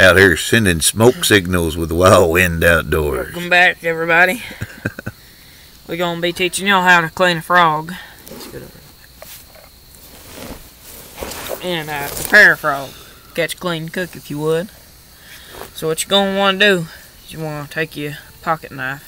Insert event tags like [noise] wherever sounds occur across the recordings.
out here sending smoke signals with the wild wind outdoors. Welcome back, everybody. [laughs] We're gonna be teaching y'all how to clean a frog. And uh, prepare a frog. Catch, clean, cook if you would. So what you're gonna want to do is you want to take your pocket knife.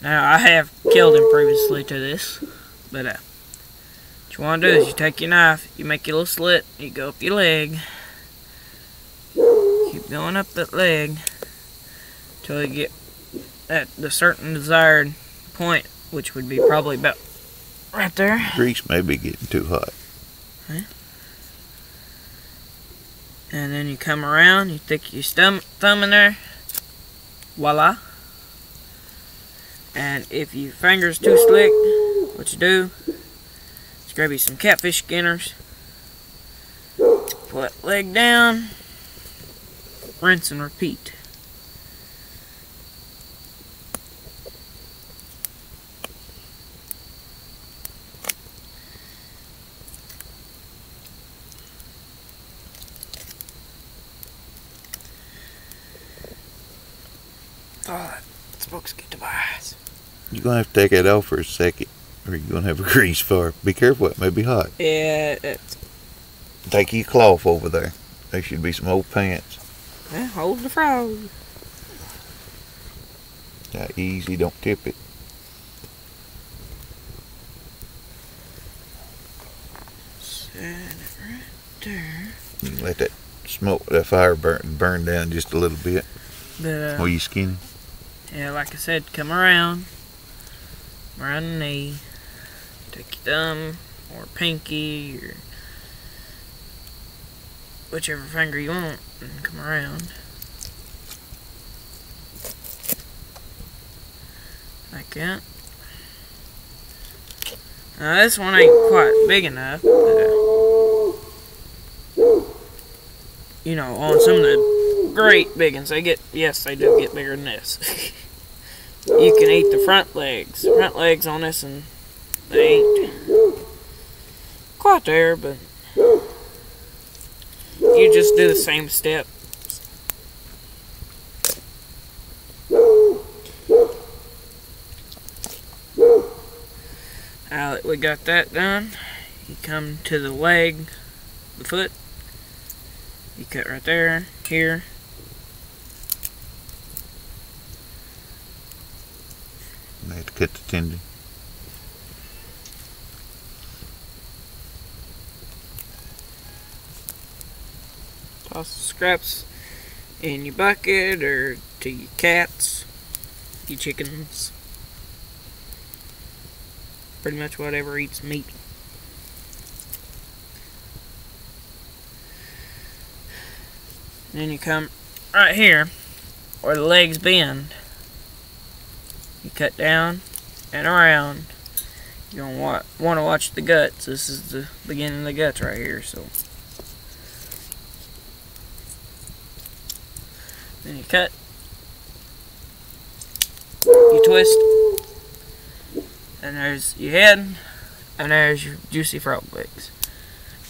Now I have killed him previously to this, but uh, what you want to do is you take your knife, you make your little slit, you go up your leg, going up that leg until you get at the certain desired point, which would be probably about right there. Grease may be getting too hot. And then you come around, you stick your thumb in there. Voila. And if your finger's too slick, what you do is grab you some catfish skinners. put leg down. Rinse and repeat. thought supposed to get Tobias. You're gonna have to take it off for a second, or you're gonna have a [laughs] grease fire. Be careful, it may be hot. Yeah, it's Take your cloth over there. There should be some old pants. Yeah, hold the frog. That easy, don't tip it. Set it right there. Let that smoke, that fire burn burn down just a little bit. But uh, While you skinning. yeah, like I said, come around, around the knee. Take your thumb or pinky or whichever finger you want, and come around. Like that. Now this one ain't quite big enough, but uh, you know, on some of the great big ones, they get yes, they do get bigger than this. [laughs] you can eat the front legs, front legs on this, and they ain't quite there, but you just do the same step. Now that we got that done, you come to the leg, the foot. You cut right there, here. They have to cut the tendon. Toss scraps in your bucket or to your cats, your chickens. Pretty much whatever eats meat. then you come right here where the legs bend. You cut down and around. You're gonna wa want to watch the guts. This is the beginning of the guts right here. So then you cut. You twist. And there's your head. And there's your juicy frog legs.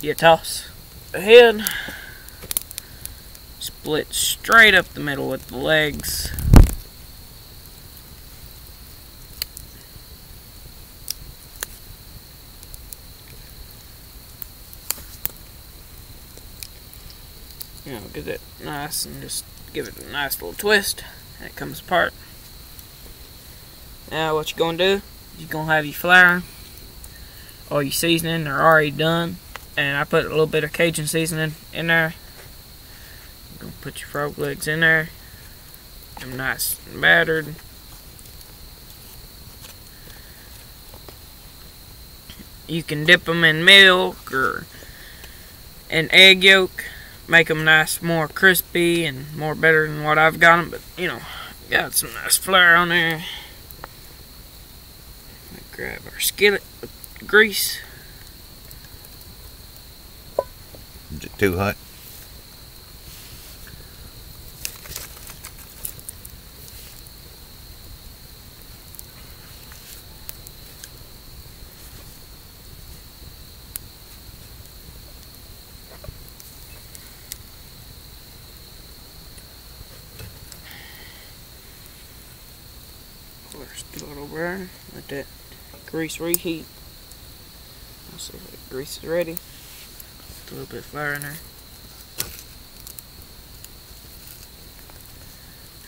You toss the head. Split straight up the middle with the legs. You know, get it nice and just give it a nice little twist. And it comes apart. Now what you're gonna do, you're gonna have your flour all your seasoning they're already done. And I put a little bit of Cajun seasoning in there. You're gonna put your frog legs in there. Them nice and battered. You can dip them in milk or an egg yolk. Make them nice, more crispy and more better than what I've got them. But, you know, got some nice flour on there. Grab our skillet with grease. Is it too hot? Let that grease reheat. Let's see if the grease is ready. a little bit of flour in there.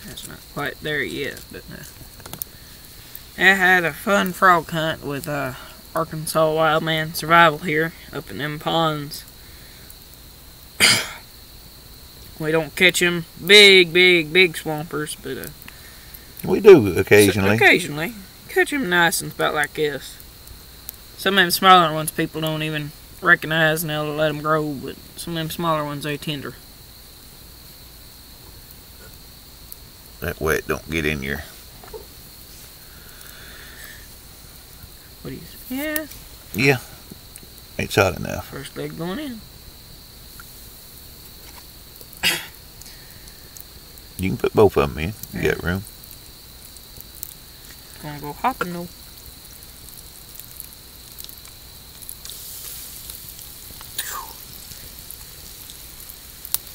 That's not quite there yet, but uh, I had a fun frog hunt with uh, Arkansas Wildman Survival here up in them ponds. [coughs] we don't catch them big, big, big swampers, but uh, We do occasionally. occasionally catch them nice and about like this. Some of them smaller ones people don't even recognize and they'll let them grow, but some of them smaller ones they tender. That way it don't get in your. What do you? Yeah, Yeah, it's hot enough. first leg going in. You can put both of them in. You got room. Gonna go hopping though.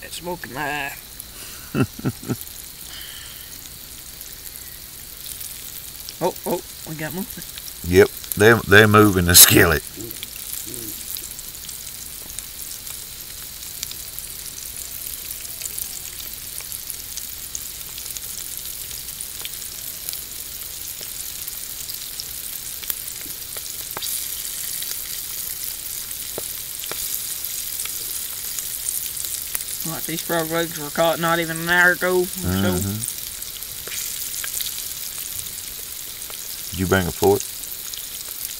It's smoking my eye. [laughs] oh, oh, we got moving. Yep, they're they're moving the skillet. These frog legs were caught not even an hour ago or so. Mhm. Did you bring a fork?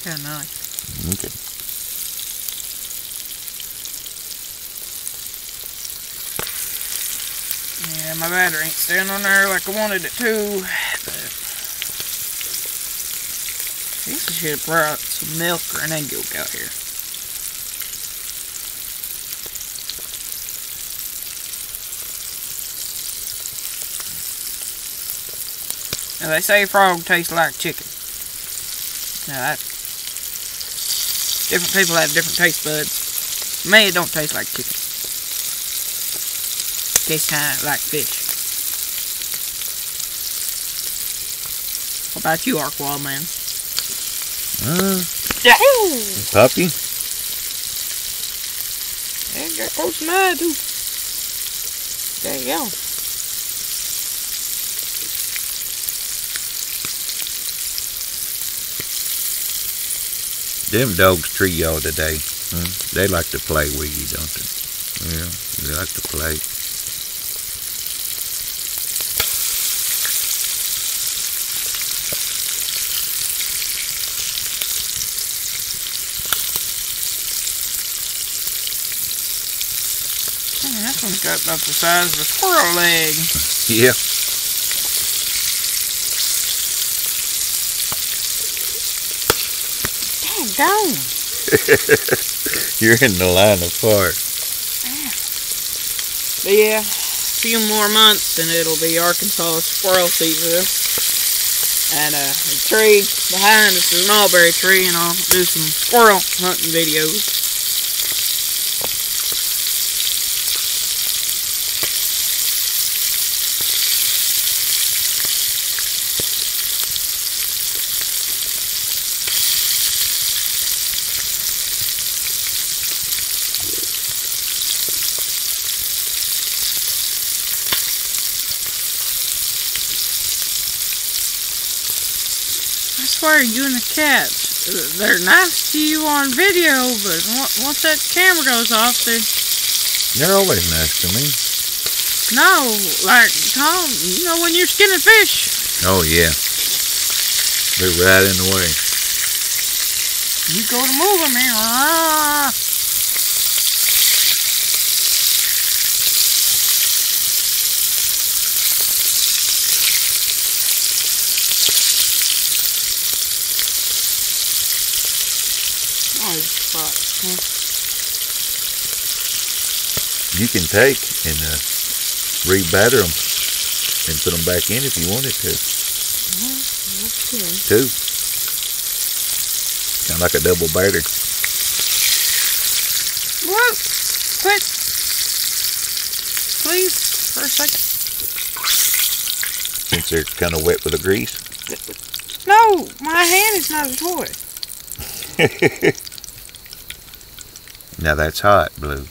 Yeah, nice. Okay. Yeah, my battery ain't staying on there like I wanted it to. But this should have brought some milk or an egg yolk out here. Now they say frog tastes like chicken. Now that different people have different taste buds. Me, it don't taste like chicken. Tastes kind of like fish. What about you, Arkwall man? Uh, Yahoo! puppy? And got close to mine too. There you go. Them dogs treat y'all today. They like to play with you, don't they? Yeah, they like to play. Man, this one's got about the size of a squirrel leg. [laughs] Yeah. Dang gone. [laughs] You're in the line of fire. But yeah, a few more months and it'll be Arkansas squirrel season. And uh, the tree behind us is a mulberry tree, and I'll do some squirrel hunting videos. Swear, you and the cats, they're nice to you on video, but once that camera goes off, they They're always nice to me. no, like Tom, you know when you're skinning fish, Oh, yeah. They're right in the way. you go to move them here. ah. It's hot. You can take and uh, rebatter them and put them back in if you wanted to. That's good. Too. Kind of like a double batter. What? Quit. Please, for a second. Since they're kind of wet with the grease. No, my hand is not a toy. [laughs] now that's hot, Blue.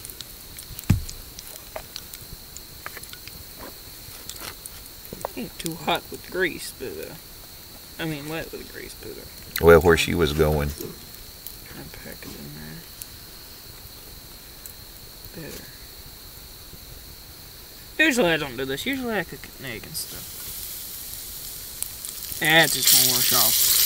Ain't too hot with grease, but uh, I mean wet with grease, but uh, Well, where she was going. I pack it in there. Better. Usually I don't do this. Usually I cook an egg and stuff. Yeah, it's just gonna wash off.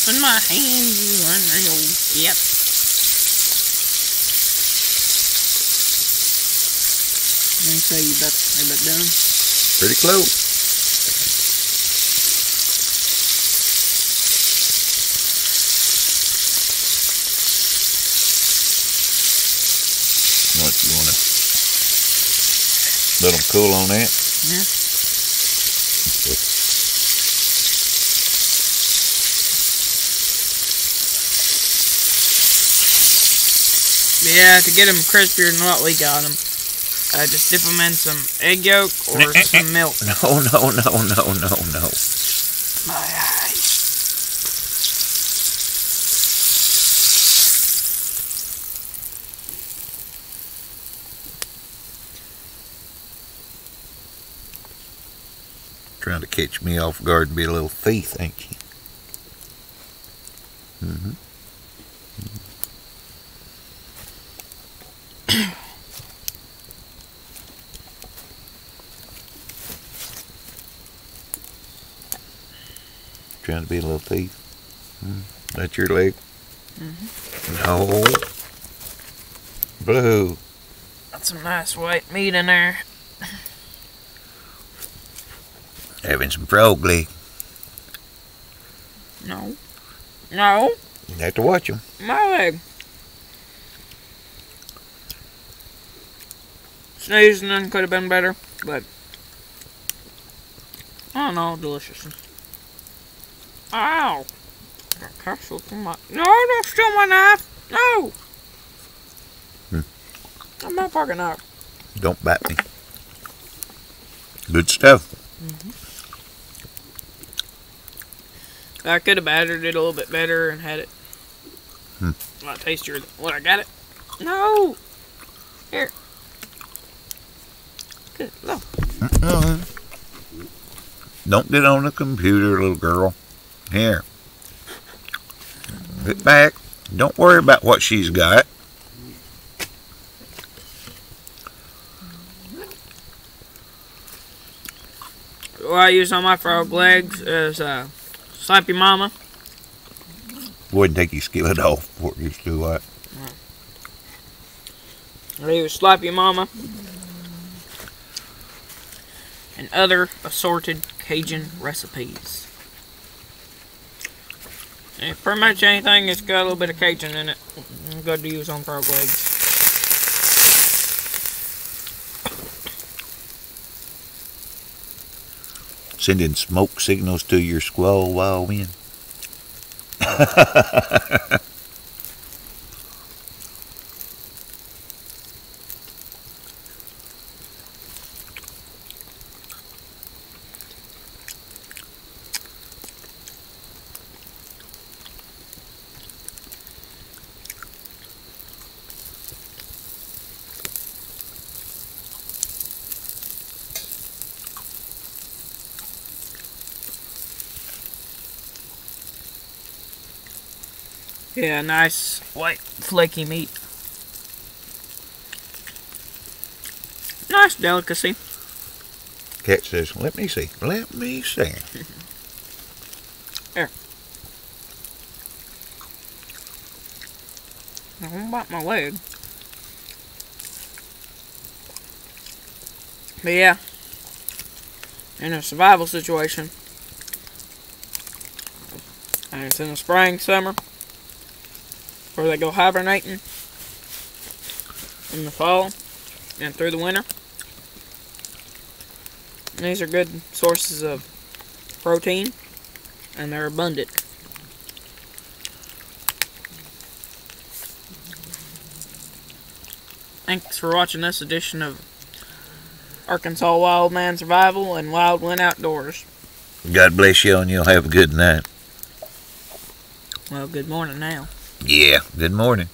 It's bumping my hand, you unreal. Yep. Let me say you about, you about done. Pretty close. What you wanna let them cool on that? Yeah. Yeah, to get them crispier than what we got them, uh, just dip them in some egg yolk or some milk. No, [laughs] no, no, no, no, no. My eyes. Trying to catch me off guard and be a little thief, ain't you? Mm-hmm. Trying to be a little thief. Mm. That's your leg? No. Blue. Got some nice white meat in there. [laughs] Having some frog leg. No. No. You have to watch them. My leg. Sneezing could have been better, but I don't know, delicious. Ow! Got capsule from my No, don't steal my knife! No! Hmm. I'm not fucking knife. Don't bat me. Good stuff. I could have battered it a little bit better and had it Hmm. a lot tastier than what I got it. No! Here. Good. Look. Uh-uh. Don't get on the computer, little girl. Here. Get back. Don't worry about what she's got. What I use on my frog legs is uh, Slap Ya Mama. Wouldn't take your skillet off before you do that. I use Slap Ya Mama. And other assorted Cajun recipes. And pretty much anything that's got a little bit of Cajun in it, good to use on frog legs. Sending smoke signals to your squall while wind. [laughs] Yeah, nice white flaky meat. Nice delicacy. Cat says, let me see. Let me see. [laughs] Don't bite my leg. But yeah, in a survival situation, And it's in the spring, summer, where they go hibernating in the fall and through the winter. And these are good sources of protein and they're abundant. Thanks for watching this edition of Arkansas Wild Man Survival and Wildland Outdoors. God bless you and you'll have a good night. Well, good morning now. Yeah, good morning.